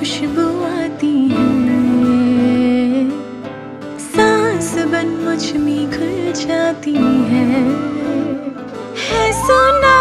खुशबू आती है। सांस बन मुझमें घुल जाती है। है सुना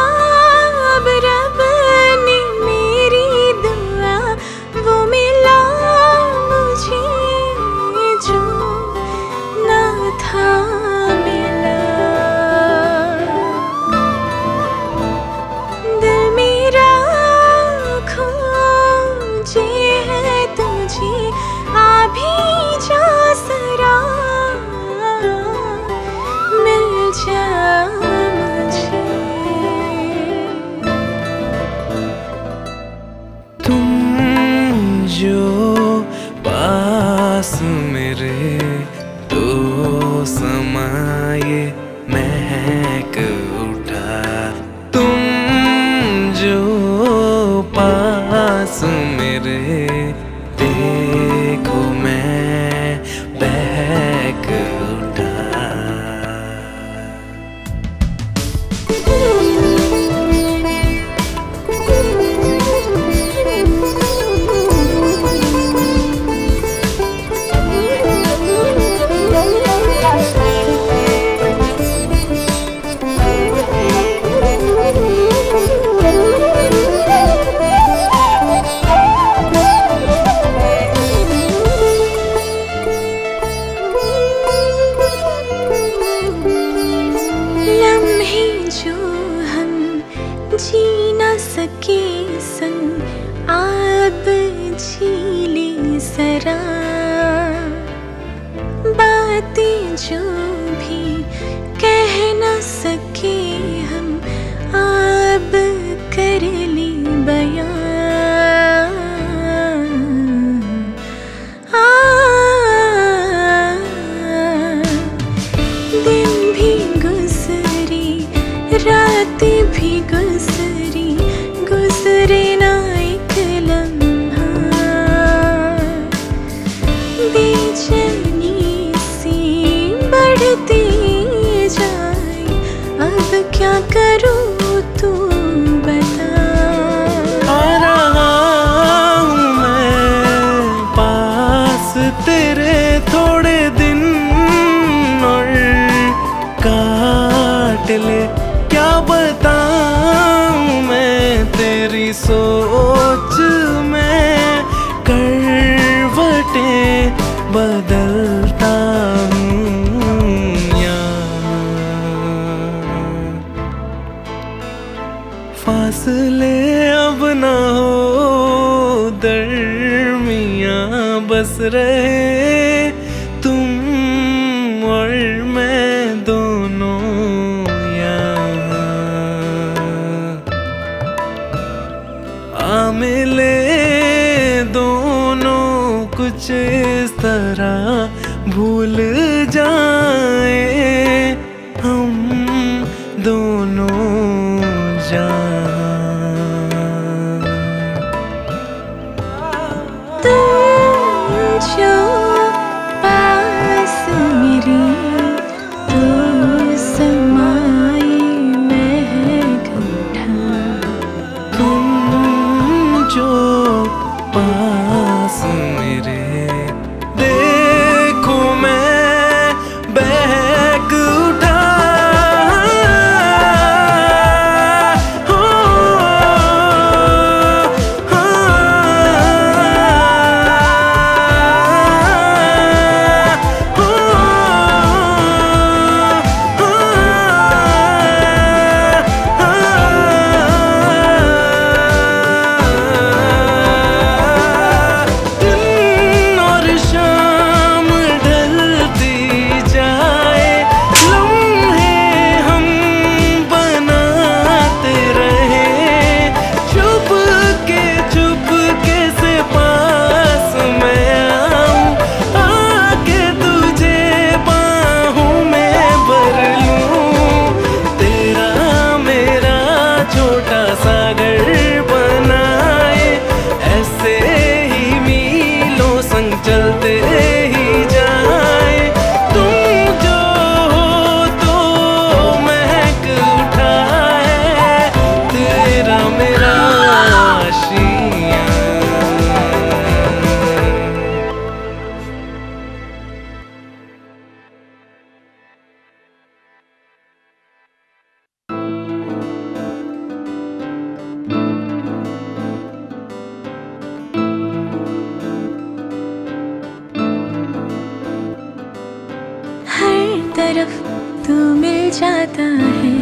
सके संग आप झीले सरा। बातें जो भी कह न सके क्या करूँ तू बता? आ रहा मैं पास तेरे थोड़े दिन और काट ले। क्या बताऊँ मैं तेरी सोच में करवटे बदलता फासले अब ना हो दरमिया बस रहे तुम और मैं दोनों यहाँ। आ मिले दोनों कुछ इस तरह, भूल जाए हम दोनों जहाँ तुम जाता है।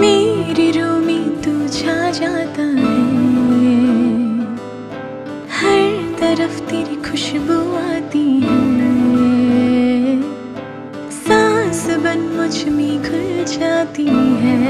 मेरी रूह में तू छा जाता है। हर तरफ़ तेरी खुशबू आती है। सांस बन मुझमें घुल जाती है।